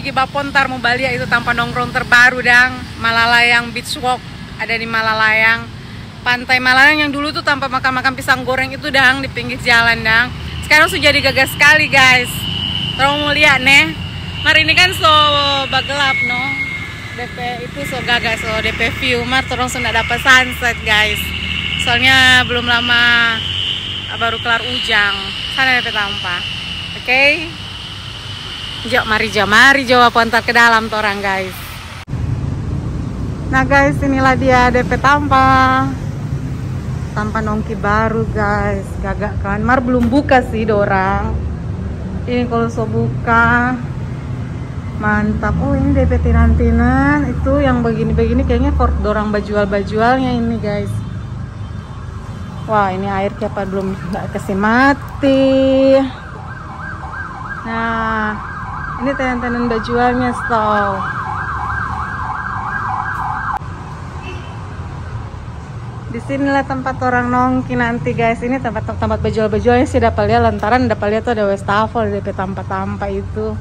pergi Bapontar mau balik itu tanpa nongkrong terbaru dang. Malalayang Beach Walk ada di Malalayang. Pantai Malalayang yang dulu tuh tanpa makan-makan pisang goreng itu dang di pinggir jalan dang. Sekarang sudah jadi gagas sekali guys. Terus mau lihat nih Mari ini kan so bagelap no? DP itu so gagas so DP view. Mar terus sudah dapat sunset guys. Soalnya belum lama baru kelar ujang. Sana DP tampak oke? okay? Jok mari jo mari jo pontar ke dalam orang guys. Nah guys inilah dia DP Tampa. Tampa nongki baru guys. Gagak kan. Mar belum buka sih dorang. Ini kalau so buka mantap. Oh ini DP tinan-tinan itu yang begini-begini kayaknya for dorang bajual-bajualnya ini guys. Wah ini air kapan belum nggak kasih mati. Nah ini tenan-tenan bajuannya stall di sinilah tempat orang nongki nanti guys. Ini tempat-tempat baju-bajuannya sih dapat lihat lantaran dapat lihat tuh ada wastafel di DP tampak-tampak itu.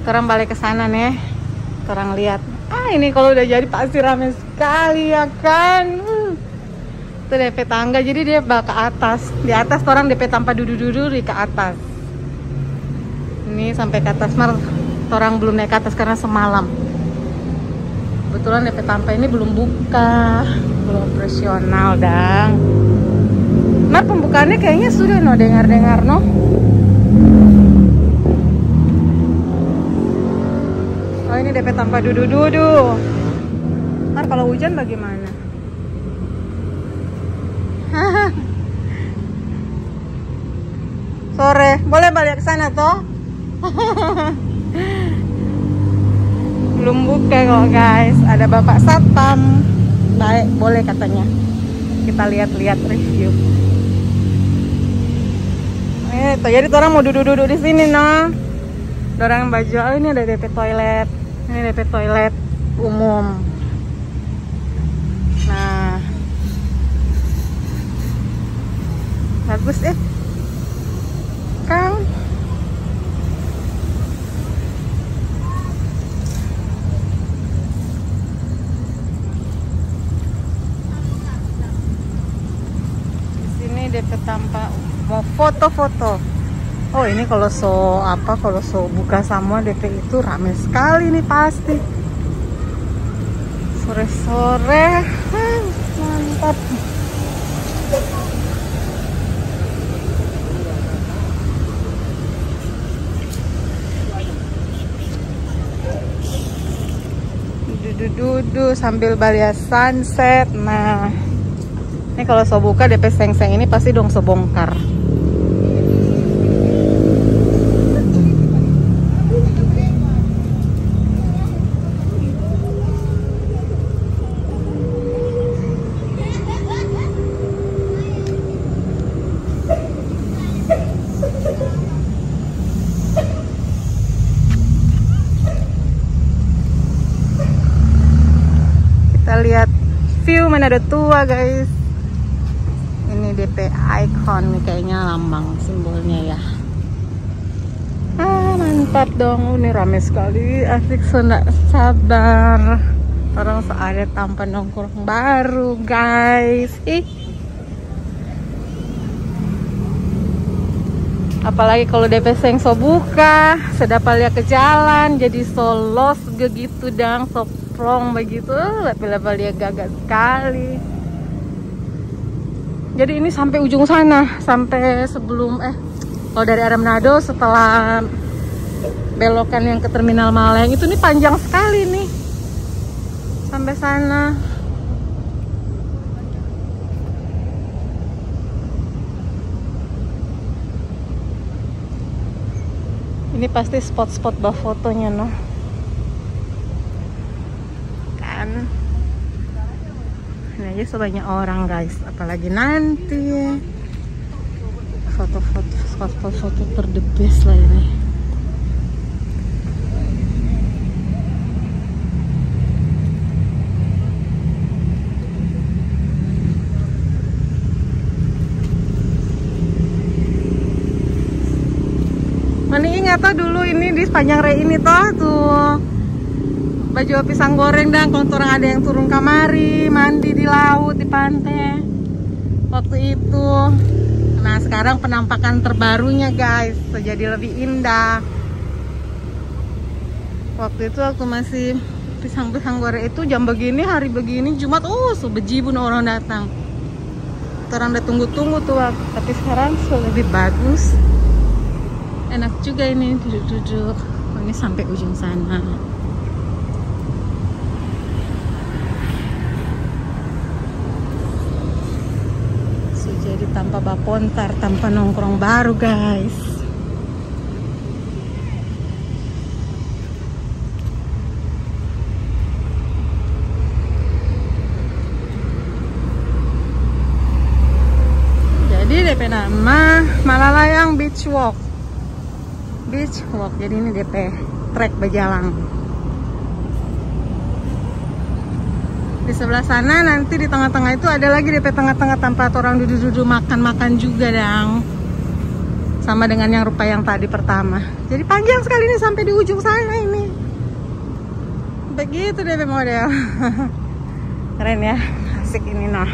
Sekarang balik ke sana nih. Orang lihat. Ah ini kalau udah jadi pasti rame sekali ya kan? Uh. itu DP tangga jadi dia bak ke atas. Di atas orang DP tanpa duduk-duduk di ke atas. Ini sampai ke atas mar. Orang belum naik ke atas karena semalam. Kebetulan DP tanpa ini belum buka. Belum operasional dang. Mar pembukaannya kayaknya sudah no? Dengar-dengar no? Ini DP tanpa dudu-dudu. Ntar kalau hujan bagaimana? Sore, boleh balik ke sana toh? Belum buka kok guys. Ada Bapak Satpam. Baik, boleh katanya. Kita lihat-lihat review. Eh, tuh jadi orang mau duduk-duduk di sini, noh. Orang baju, oh ini ada DP toilet ini DP toilet umum bagus eh Kang di sini DP tampak mau foto-foto Oh ini kalau so apa kalau so buka sama DP itu rame sekali nih pasti. Sore-sore mantap. Dudu-dudu sambil balia sunset. Nah, ini kalau so buka DP seng-seng ini pasti dong sebongkar. Ada tua guys. Ini DP icon nih kayaknya lambang simbolnya ya. Ah mantap dong. Ini rame sekali. Asik sudah sabar. Orang seada tanpa nongkrong baru guys. Ih. Apalagi kalau DP Seng so buka sedap lihat ke jalan jadi solos begitu dang. So plong begitu level-level dia gagak sekali. Jadi ini sampai ujung sana sampai sebelum eh kalau dari arah Manado setelah belokan yang ke terminal Malayang itu nih panjang sekali nih. Sampai sana. Ini pasti spot-spot bah fotonya noh aja sebanyak orang guys. Apalagi nanti. Foto-foto foto-foto terdebes lah ini. Mani ingat tuh dulu ini di sepanjang re ini toh tuh baju pisang goreng dan kalau orang ada yang turun kamari mandi di laut di pantai. Waktu itu. Nah sekarang penampakan terbarunya guys. Jadi lebih indah. Waktu itu waktu masih pisang-pisang goreng. Itu jam begini hari begini Jumat. Oh sebejibun orang datang. Orang udah tunggu-tunggu tuh tapi sekarang sudah lebih bagus. Enak juga ini duduk-duduk. Oh, ini sampai ujung sana bapontar tanpa nongkrong baru guys. Jadi DP nama Malalayang Beach Walk. Beach Walk. Jadi ini DP trek berjalan di sebelah sana nanti di tengah-tengah itu ada lagi DP tengah-tengah tempat orang duduk-duduk makan-makan juga dong sama dengan yang rupa yang tadi pertama. Jadi panjang sekali ini sampai di ujung sana ini. Begitu DP model. Keren ya asik ini nah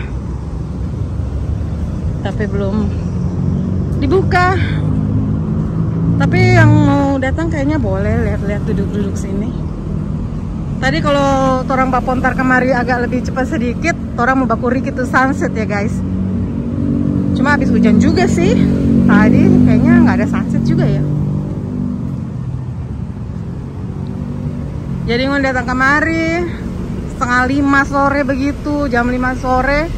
tapi belum dibuka. Tapi yang mau datang kayaknya boleh lihat-lihat duduk-duduk sini Tadi kalau orang bapontar kemari agak lebih cepat sedikit, orang mau bakuri itu sunset ya guys. Cuma habis hujan juga sih. Tadi kayaknya nggak ada sunset juga ya. Jadi mau datang kemari setengah lima sore begitu, jam lima sore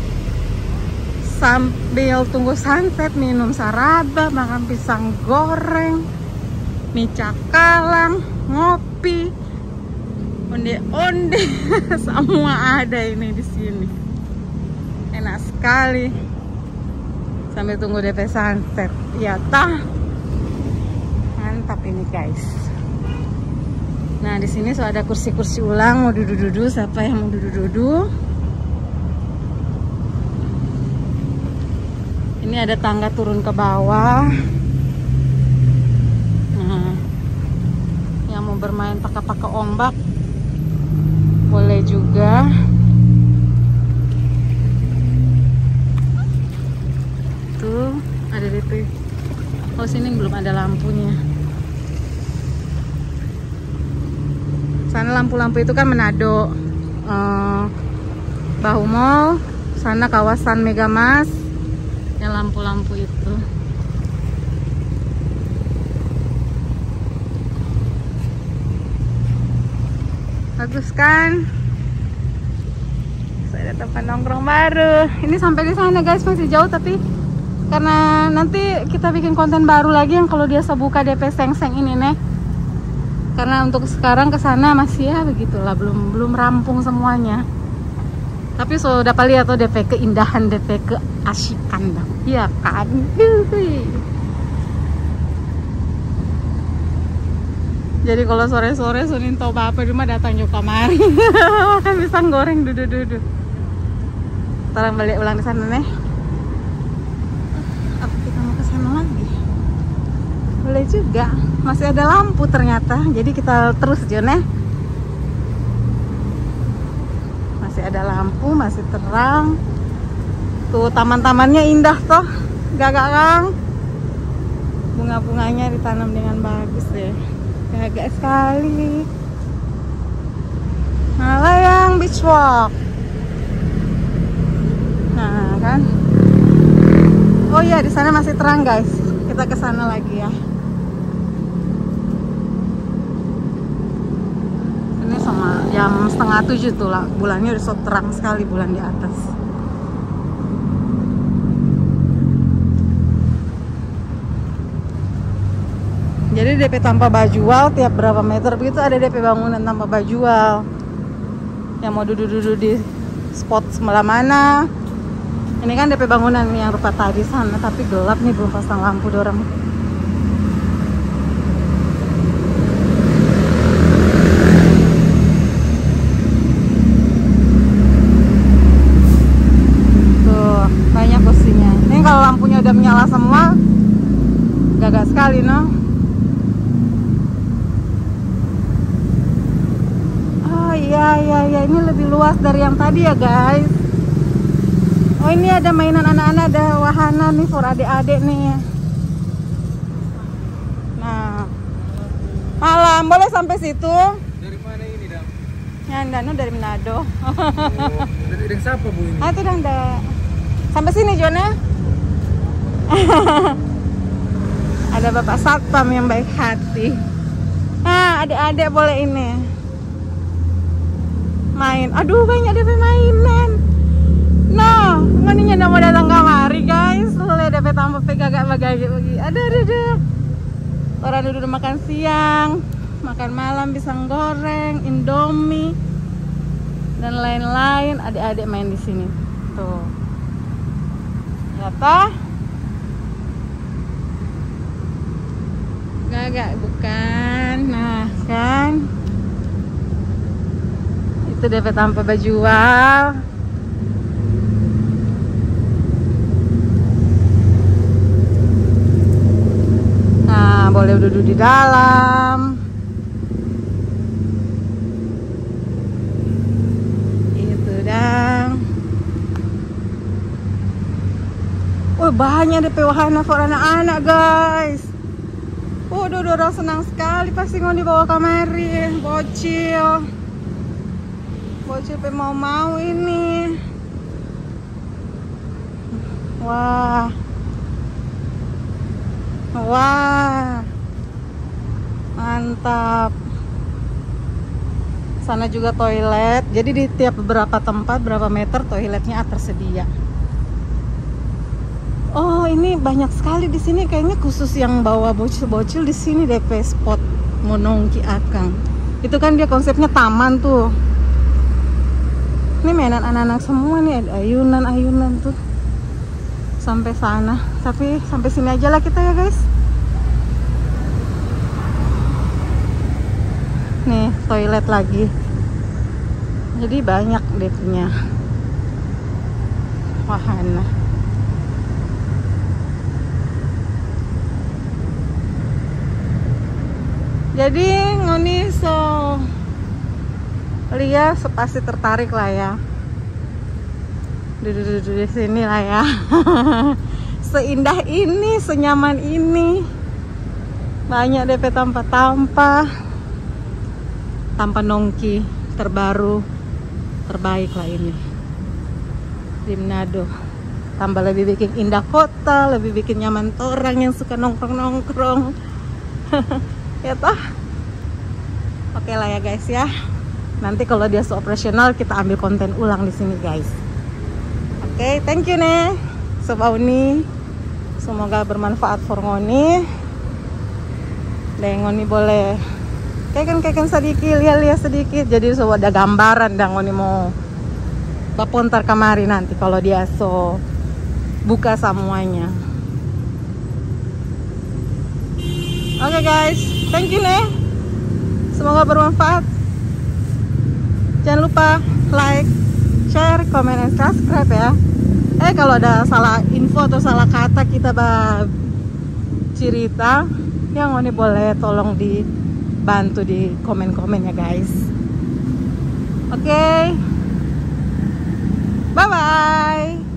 sambil tunggu sunset minum saraba, makan pisang goreng, mie cakalang, ngopi onde-onde semua ada ini di sini. Enak sekali. Sambil tunggu DP sunset ya tah. Mantap ini guys. Nah di sini so ada kursi-kursi ulang mau duduk-duduk siapa yang mau duduk-duduk ini ada tangga turun ke bawah. Nah yang mau bermain pakai-pakai ombak boleh juga. Tuh ada DP. Oh sini belum ada lampunya. Sana lampu-lampu itu kan Manado uh, Bahu Mall sana kawasan Megamas yang lampu-lampu itu. Bagus kan ada tempat nongkrong baru. Ini sampai di sana guys masih jauh tapi karena nanti kita bikin konten baru lagi yang kalau dia sebuka DP seng-seng ini nih karena untuk sekarang ke sana masih ya begitulah belum belum rampung semuanya. Tapi so dapat lihat tuh DP keindahan DP keasikan iya kan? Jadi kalau sore-sore Sunin tahu apa rumah datang juga kemari. Makan pisang goreng duduk-duduk Sekarang balik ulang di sana nih apa kita mau ke sana lagi? Boleh juga. Masih ada lampu ternyata. Jadi kita terus Jon masih ada lampu masih terang. Tuh taman-tamannya indah toh. Gak gak bunga-bunganya ditanam dengan bagus deh agak sekali. Malayang Beach Walk kan? Oh iya di sana masih terang guys. Kita ke sana lagi ya. Ini sama jam setengah tujuh tuh lah. Bulannya udah so terang sekali bulan di atas. Jadi DP tanpa bajual tiap berapa meter begitu ada DP bangunan tanpa bajual. Yang mau duduk-duduk di spot sebelah mana ini kan DP bangunan yang rupa tadi sana tapi gelap nih belum pasang lampu dorong. Tuh banyak kursinya. Ini kalau lampunya udah menyala semua gagah sekali no? Oh iya iya iya. Ini lebih luas dari yang tadi ya guys oh ini ada mainan anak-anak ada wahana nih for adik-adik nih. Nah. Malam boleh sampai situ? Dari mana ini, Dam? yang Danu dari Manado. Oh, dari dari siapa, Bu ini? ah itu dah. sampai sini Jona ada bapak satpam yang baik hati. Ah adik-adik boleh ini. Main. Aduh banyak DP mainan no ngoninya udah mau datang kamari guys. Boleh DP tambah pegagak bagi bagi. Aduh aduh aduh orang duduk makan siang makan malam pisang goreng indomie dan lain-lain. Adik-adik main di sini. Tuh. Ya toh gagak bukan. Nah kan? Itu DP tanpa bajual boleh duduk di dalam itu dang Wah banyak DP wahana for anak-anak guys Waduh, orang senang sekali pasti mau dibawa kamari, bocil. Bocil pe mau mau ini. Wah. Wah. Mantap. Sana juga toilet. Jadi di tiap beberapa tempat berapa meter toiletnya tersedia. Oh, ini banyak sekali di sini kayaknya khusus yang bawa bocil-bocil di sini DP spot Monongki Akang. Itu kan dia konsepnya taman tuh. Ini mainan anak-anak semua nih, ayunan-ayunan tuh. Sampai sana. Tapi sampai sini aja lah kita ya, guys. Nih, toilet lagi. Jadi banyak deh punya. Wahana. jadi ngoni so Lia pasti tertarik lah ya. Duduk-duduk di sini lah ya. Seindah ini senyaman ini. Banyak DP tanpa-tanpa tanpa nongki terbaru terbaik lah ini. Di Manado tambah lebih bikin indah kota lebih bikin nyaman orang yang suka nongkrong-nongkrong. Ya toh? Oke lah ya guys ya. Nanti kalau dia operasional kita ambil konten ulang di sini guys. Oke thank you nih Sobat Uni semoga bermanfaat for ngoni. Dan ngoni boleh kayak kan sedikit lihat-lihat sedikit. Jadi so ada gambaran dan ngoni mau bapontar kamari nanti kalau dia so buka semuanya. Oke okay, guys. Thank you nih semoga bermanfaat. Jangan lupa like share comment dan subscribe ya. Eh kalau ada salah info atau salah kata kita bah cerita yang ini boleh tolong dibantu di komen-komen ya guys oke okay. bye bye